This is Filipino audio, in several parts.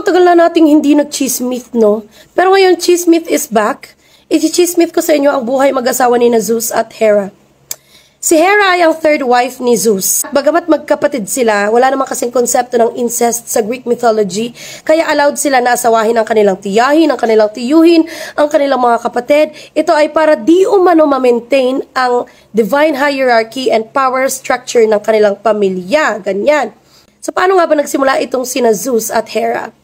ang tagal na nating hindi nag-chismith, no? Pero ngayon, chismith is back. I-chismith ko sa inyo ang buhay mag-asawa ni na Zeus at Hera. Si Hera ay ang third wife ni Zeus. Bagamat magkapatid sila, wala namang kasing konsepto ng incest sa Greek mythology, kaya allowed sila na asawahin ang kanilang tiyahin, ang kanilang tiyuhin, ang kanilang mga kapatid. Ito ay para di umano ma-maintain ang divine hierarchy and power structure ng kanilang pamilya. Ganyan. So paano nga ba nagsimula itong sina Zeus at Hera?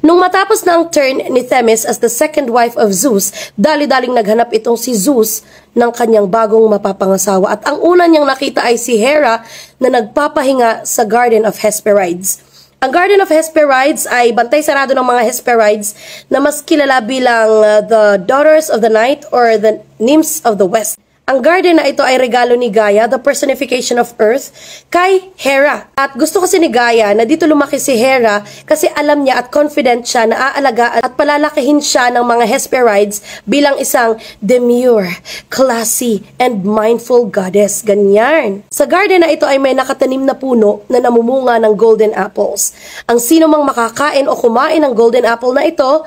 Nung matapos na ang turn ni Themis as the second wife of Zeus, dali-daling naghanap itong si Zeus ng kanyang bagong mapapangasawa at ang una niyang nakita ay si Hera na nagpapahinga sa Garden of Hesperides. Ang Garden of Hesperides ay bantay sarado ng mga Hesperides na mas kilala bilang uh, the Daughters of the Night or the Nymphs of the West. Ang garden na ito ay regalo ni Gaia, the personification of Earth, kay Hera. At gusto kasi ni Gaia na dito lumaki si Hera kasi alam niya at confident siya na aalagaan at palalakihin siya ng mga Hesperides bilang isang demure, classy, and mindful goddess. Ganyan. Sa garden na ito ay may nakatanim na puno na namumunga ng golden apples. Ang sino mang makakain o kumain ng golden apple na ito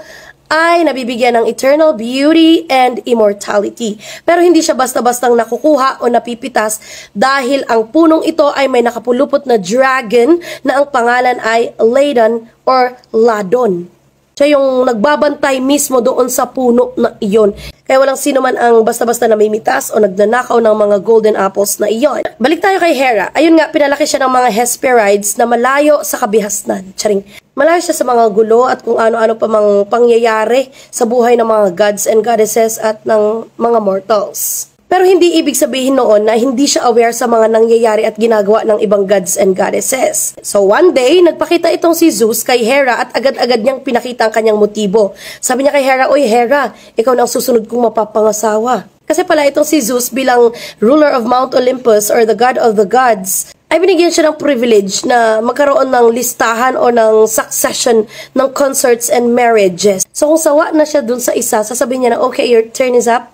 ay nabibigyan ng eternal beauty and immortality. Pero hindi siya basta-bastang nakukuha o napipitas dahil ang punong ito ay may nakapulupot na dragon na ang pangalan ay Ladon or Ladon. Siya yung nagbabantay mismo doon sa puno na iyon. Kaya walang sino man ang basta-basta namimitas o nagnanakaw ng mga golden apples na iyon. Balik tayo kay Hera. Ayun nga, pinalaki siya ng mga Hesperides na malayo sa kabihasnan. Charing. Malayo siya sa mga gulo at kung ano-ano pa mang pangyayari sa buhay ng mga gods and goddesses at ng mga mortals. Pero hindi ibig sabihin noon na hindi siya aware sa mga nangyayari at ginagawa ng ibang gods and goddesses. So one day, nagpakita itong si Zeus kay Hera at agad-agad niyang pinakita ang kanyang motibo. Sabi niya kay Hera, Oy Hera, ikaw na ang susunod kong mapapangasawa. Kasi pala itong si Zeus bilang ruler of Mount Olympus or the god of the gods, ay binigyan siya ng privilege na magkaroon ng listahan o ng succession ng concerts and marriages. So kung sawa na siya dun sa isa, sasabihin niya na, okay, your turn is up.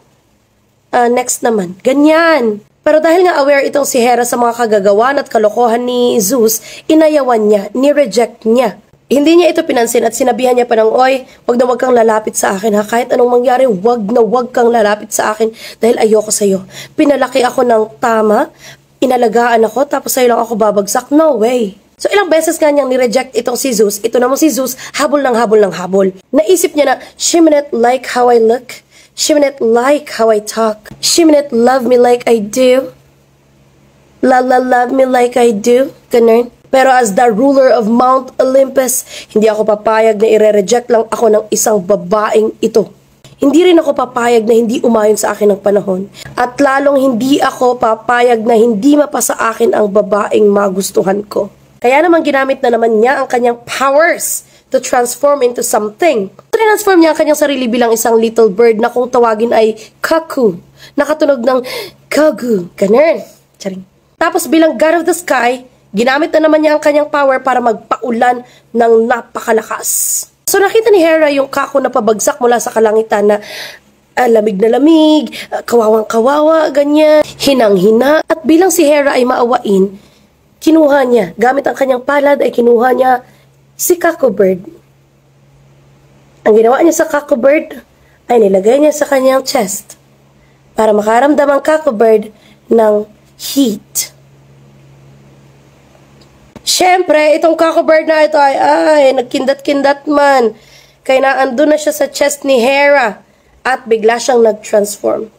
Uh, next naman. Ganyan. Pero dahil nga aware itong si Hera sa mga kagagawan at kalokohan ni Zeus, inayawan niya, ni-reject niya. Hindi niya ito pinansin at sinabihan niya pa ng, Oy, wag na wag kang lalapit sa akin ha. Kahit anong mangyari, wag na wag kang lalapit sa akin dahil ayoko sa'yo. Pinalaki ako ng tama inalagaan ako tapos sa'yo lang ako babagsak. No way. So ilang beses nga niyang ni-reject itong si Zeus. Ito naman si Zeus, habol ng habol ng habol. Naisip niya na, she may not like how I look. She may not like how I talk. She may not love me like I do. La la love me like I do. Ganun. Pero as the ruler of Mount Olympus, hindi ako papayag na ire-reject lang ako ng isang babaeng ito. Hindi rin ako papayag na hindi umayon sa akin ng panahon. At lalong hindi ako papayag na hindi mapasa akin ang babaeng magustuhan ko. Kaya naman ginamit na naman niya ang kanyang powers to transform into something. Transform niya ang kanyang sarili bilang isang little bird na kung tawagin ay kaku. Nakatunog ng kagu. Ganun. Charing. Tapos bilang God of the Sky, ginamit na naman niya ang kanyang power para magpaulan ng napakalakas. So nakita ni Hera yung kako na pabagsak mula sa kalangitan na uh, lamig na lamig, uh, kawawang kawawa, ganyan, hinang-hina. At bilang si Hera ay maawain, kinuha niya, gamit ang kanyang palad ay kinuha niya si Kako Bird. Ang ginawa niya sa Kako Bird ay nilagay niya sa kanyang chest para makaramdam ang Kako Bird ng heat. Siyempre, itong Kako Bird na ito ay, ay, nagkindat-kindat man. Kaya naandun na siya sa chest ni Hera at bigla siyang nag-transform.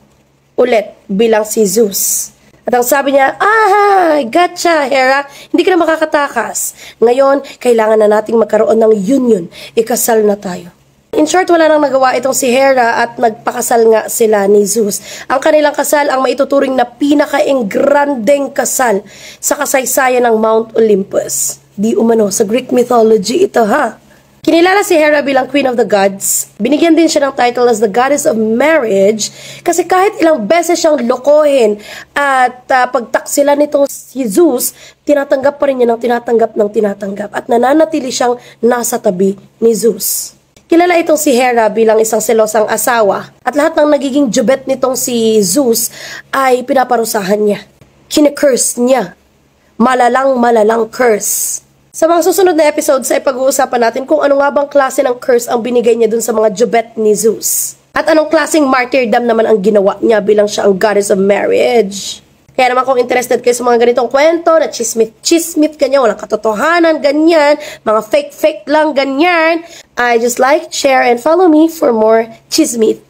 Ulit, bilang si Zeus. At ang sabi niya, ah, gotcha, Hera, hindi ka na makakatakas. Ngayon, kailangan na nating magkaroon ng union. Ikasal na tayo. In short, wala nang nagawa itong si Hera at nagpakasal nga sila ni Zeus. Ang kanilang kasal ang maituturing na pinaka-engrandeng kasal sa kasaysayan ng Mount Olympus. Di umano, sa Greek mythology ito ha. Kinilala si Hera bilang Queen of the Gods. Binigyan din siya ng title as the Goddess of Marriage kasi kahit ilang beses siyang lokohin at uh, pagtaksila nitong si Zeus, tinatanggap pa rin niya ng tinatanggap ng tinatanggap at nananatili siyang nasa tabi ni Zeus. Kilala itong si Hera bilang isang selosang asawa at lahat ng nagiging jubet nitong si Zeus ay pinaparusahan niya. Kine-curse niya. Malalang malalang curse. Sa mga susunod na episodes ay pag-uusapan natin kung ano nga bang klase ng curse ang binigay niya dun sa mga Jobet ni Zeus. At anong klaseng martyrdom naman ang ginawa niya bilang siya ang goddess of marriage. Kaya naman kung interested kayo sa mga ganitong kwento na chismit, chismit ganyan, walang katotohanan, ganyan, mga fake-fake lang, ganyan, I just like, share, and follow me for more chismit